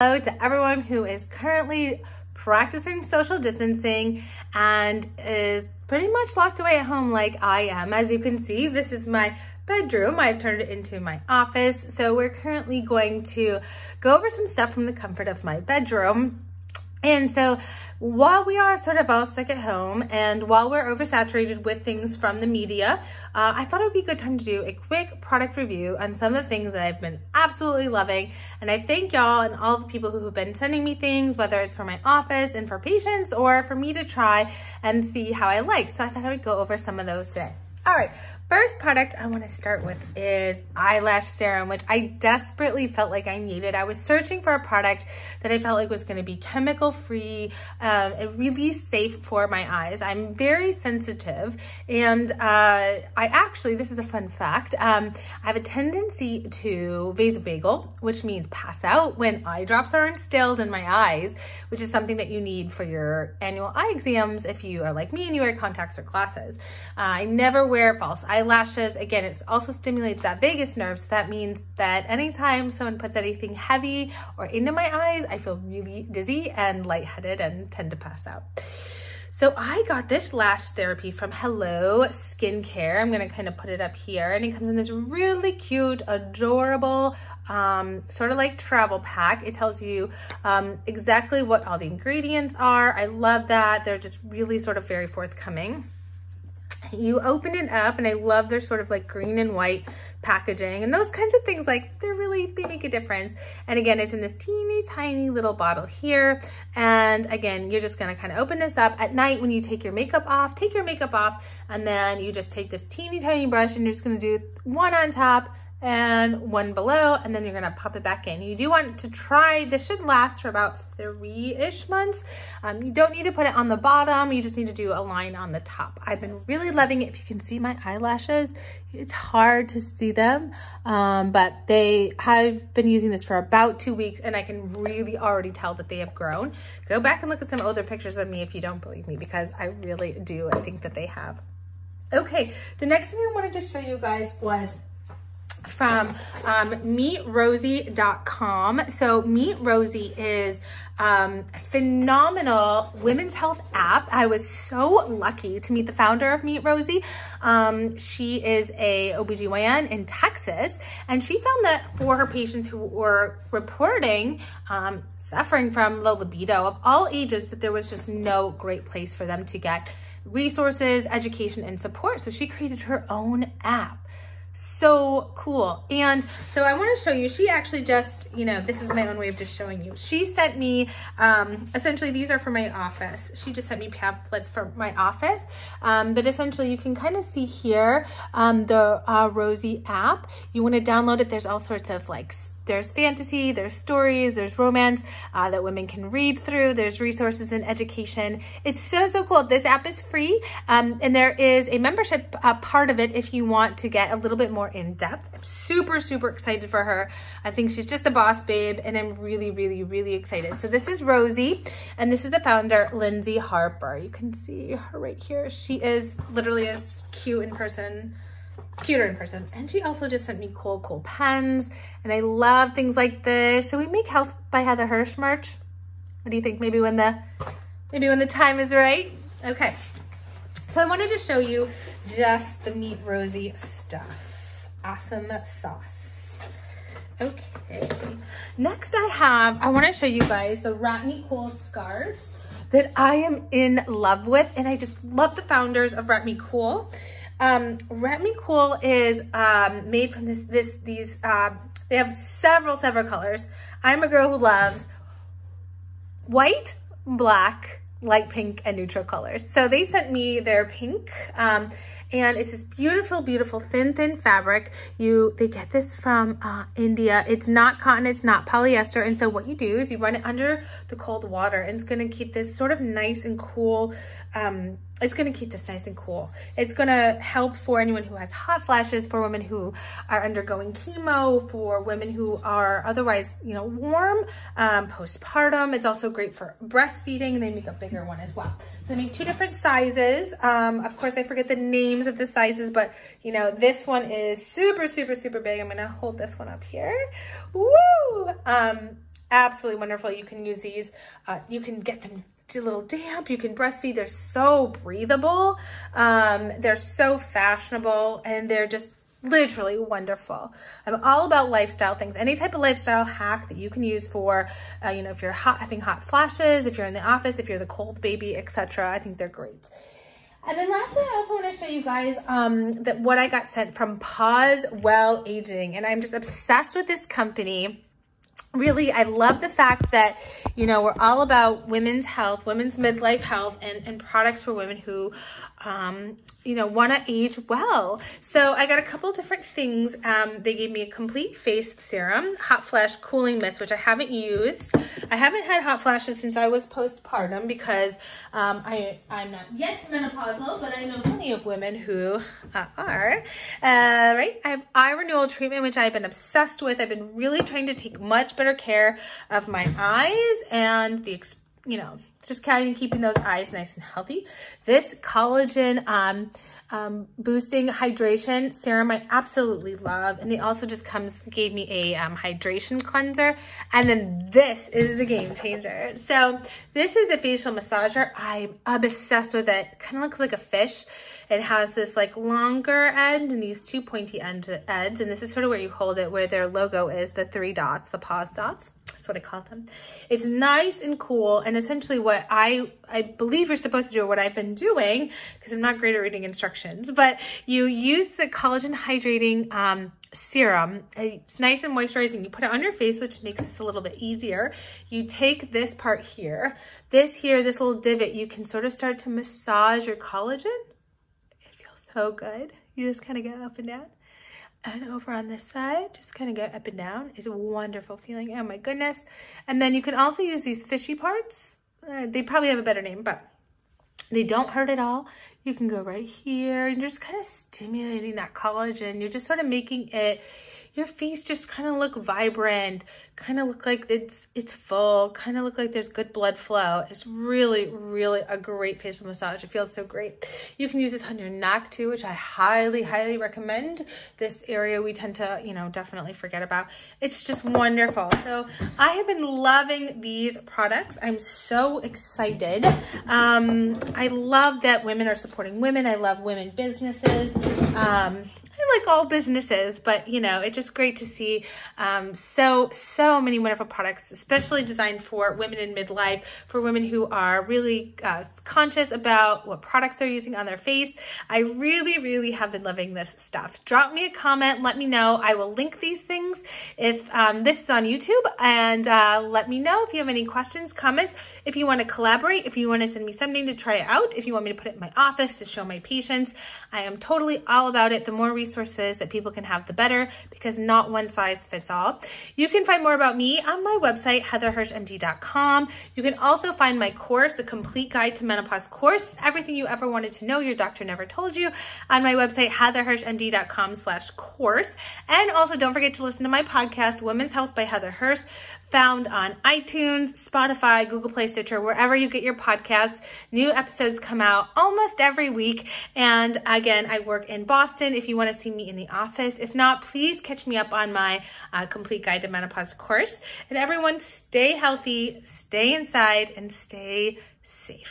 Hello to everyone who is currently practicing social distancing and is pretty much locked away at home like I am. As you can see, this is my bedroom. I've turned it into my office. So we're currently going to go over some stuff from the comfort of my bedroom. And so while we are sort of all stuck at home and while we're oversaturated with things from the media, uh, I thought it would be a good time to do a quick product review on some of the things that I've been absolutely loving. And I thank y'all and all the people who have been sending me things, whether it's for my office and for patients or for me to try and see how I like. So I thought I would go over some of those today. All right, First product I want to start with is eyelash serum, which I desperately felt like I needed. I was searching for a product that I felt like was going to be chemical free um, and really safe for my eyes. I'm very sensitive and uh, I actually, this is a fun fact, um, I have a tendency to vasovagal, which means pass out when eye drops are instilled in my eyes, which is something that you need for your annual eye exams if you are like me and you wear contacts or glasses. Uh, I never wear false eye eyelashes. Again, it also stimulates that vagus nerve. So that means that anytime someone puts anything heavy or into my eyes, I feel really dizzy and lightheaded and tend to pass out. So I got this lash therapy from Hello Skincare. I'm gonna kind of put it up here and it comes in this really cute, adorable, um, sort of like travel pack. It tells you um, exactly what all the ingredients are. I love that. They're just really sort of very forthcoming you open it up and I love their sort of like green and white packaging and those kinds of things like they're really they make a difference. And again it's in this teeny tiny little bottle here and again you're just going to kind of open this up. At night when you take your makeup off take your makeup off and then you just take this teeny tiny brush and you're just going to do one on top and one below, and then you're gonna pop it back in. You do want to try, this should last for about three-ish months. Um, you don't need to put it on the bottom, you just need to do a line on the top. I've been really loving it. If you can see my eyelashes, it's hard to see them, um, but they have been using this for about two weeks and I can really already tell that they have grown. Go back and look at some older pictures of me if you don't believe me, because I really do, I think that they have. Okay, the next thing I wanted to show you guys was from um, meetrosy.com. So Meet Rosy is um, phenomenal women's health app. I was so lucky to meet the founder of Meet Rosy. Um, she is a OBGYN in Texas, and she found that for her patients who were reporting um, suffering from low libido of all ages, that there was just no great place for them to get resources, education, and support. So she created her own app so cool. And so I want to show you, she actually just, you know, this is my own way of just showing you. She sent me, um, essentially these are for my office. She just sent me pamphlets for my office. Um, but essentially you can kind of see here, um, the uh, Rosy app. You want to download it. There's all sorts of like there's fantasy, there's stories, there's romance uh, that women can read through. There's resources and education. It's so, so cool. This app is free um, and there is a membership uh, part of it if you want to get a little bit more in depth. I'm super, super excited for her. I think she's just a boss babe and I'm really, really, really excited. So this is Rosy and this is the founder, Lyndsey Harper. You can see her right here. She is literally as cute in person cuter in person. And she also just sent me cool, cool pens. And I love things like this. Should we make Health by Heather Hirsch merch? What do you think? Maybe when the, maybe when the time is right? Okay. So I wanted to show you just the Meet Rosy stuff. Awesome sauce. Okay. Next I have, I want to show you guys the Me Cool scarves that I am in love with. And I just love the founders of Me Cool. Um, Wrap Me Cool is um, made from this, this, these, uh, they have several, several colors. I'm a girl who loves white, black, light pink, and neutral colors. So they sent me their pink. Um, and it's this beautiful, beautiful thin, thin fabric. You, they get this from uh, India. It's not cotton, it's not polyester. And so what you do is you run it under the cold water and it's gonna keep this sort of nice and cool um, it's going to keep this nice and cool. It's going to help for anyone who has hot flashes, for women who are undergoing chemo, for women who are otherwise, you know, warm, um, postpartum. It's also great for breastfeeding they make a bigger one as well. So they make two different sizes. Um, of course, I forget the names of the sizes, but you know, this one is super, super, super big. I'm going to hold this one up here. Woo! Um, absolutely wonderful. You can use these, uh, you can get them little damp. You can breastfeed. They're so breathable. Um, they're so fashionable and they're just literally wonderful. I'm all about lifestyle things. Any type of lifestyle hack that you can use for, uh, you know, if you're hot, having hot flashes, if you're in the office, if you're the cold baby, etc. I think they're great. And then lastly, I also want to show you guys um, that what I got sent from Pause Well Aging. And I'm just obsessed with this company really, I love the fact that, you know, we're all about women's health, women's midlife health, and, and products for women who um, you know, want to age well. So I got a couple different things. Um, they gave me a complete face serum, hot flash cooling mist, which I haven't used. I haven't had hot flashes since I was postpartum because um, I, I'm not yet menopausal, but I know plenty of women who uh, are. Uh, right? I have eye renewal treatment, which I've been obsessed with. I've been really trying to take much better care of my eyes and the, you know, just kind of keeping those eyes nice and healthy. This collagen um, um, boosting hydration serum I absolutely love. And they also just comes, gave me a um, hydration cleanser. And then this is the game changer. So this is a facial massager. I'm obsessed with it. Kind of looks like a fish. It has this like longer end and these two pointy end ends. And this is sort of where you hold it, where their logo is, the three dots, the pause dots what I call them. It's nice and cool. And essentially what I, I believe you're supposed to do, what I've been doing, because I'm not great at reading instructions, but you use the collagen hydrating um, serum. It's nice and moisturizing. You put it on your face, which makes this a little bit easier. You take this part here, this here, this little divot, you can sort of start to massage your collagen. It feels so good. You just kind of go up and down. And over on this side, just kind of go up and down. It's a wonderful feeling. Oh my goodness. And then you can also use these fishy parts. Uh, they probably have a better name, but they don't hurt at all. You can go right here and just kind of stimulating that collagen. You're just sort of making it your face just kind of look vibrant, kind of look like it's it's full, kind of look like there's good blood flow. It's really, really a great facial massage. It feels so great. You can use this on your neck too, which I highly, highly recommend. This area we tend to, you know, definitely forget about. It's just wonderful. So I have been loving these products. I'm so excited. Um, I love that women are supporting women. I love women businesses. Um, like all businesses, but you know, it's just great to see um, so, so many wonderful products, especially designed for women in midlife, for women who are really uh, conscious about what products they're using on their face. I really, really have been loving this stuff. Drop me a comment, let me know. I will link these things if um, this is on YouTube and uh, let me know if you have any questions, comments, if you want to collaborate, if you want to send me something to try out, if you want me to put it in my office to show my patients, I am totally all about it. The more resources that people can have, the better, because not one size fits all. You can find more about me on my website, heatherhirschmd.com. You can also find my course, The Complete Guide to Menopause course, everything you ever wanted to know your doctor never told you, on my website, heatherhirschmd.com slash course. And also don't forget to listen to my podcast, Women's Health by Heather Hirsch, found on iTunes, Spotify, Google Play, Stitcher, wherever you get your podcasts. New episodes come out almost every week. And again, I work in Boston if you want to see me in the office. If not, please catch me up on my uh, Complete Guide to Menopause course. And everyone, stay healthy, stay inside, and stay safe.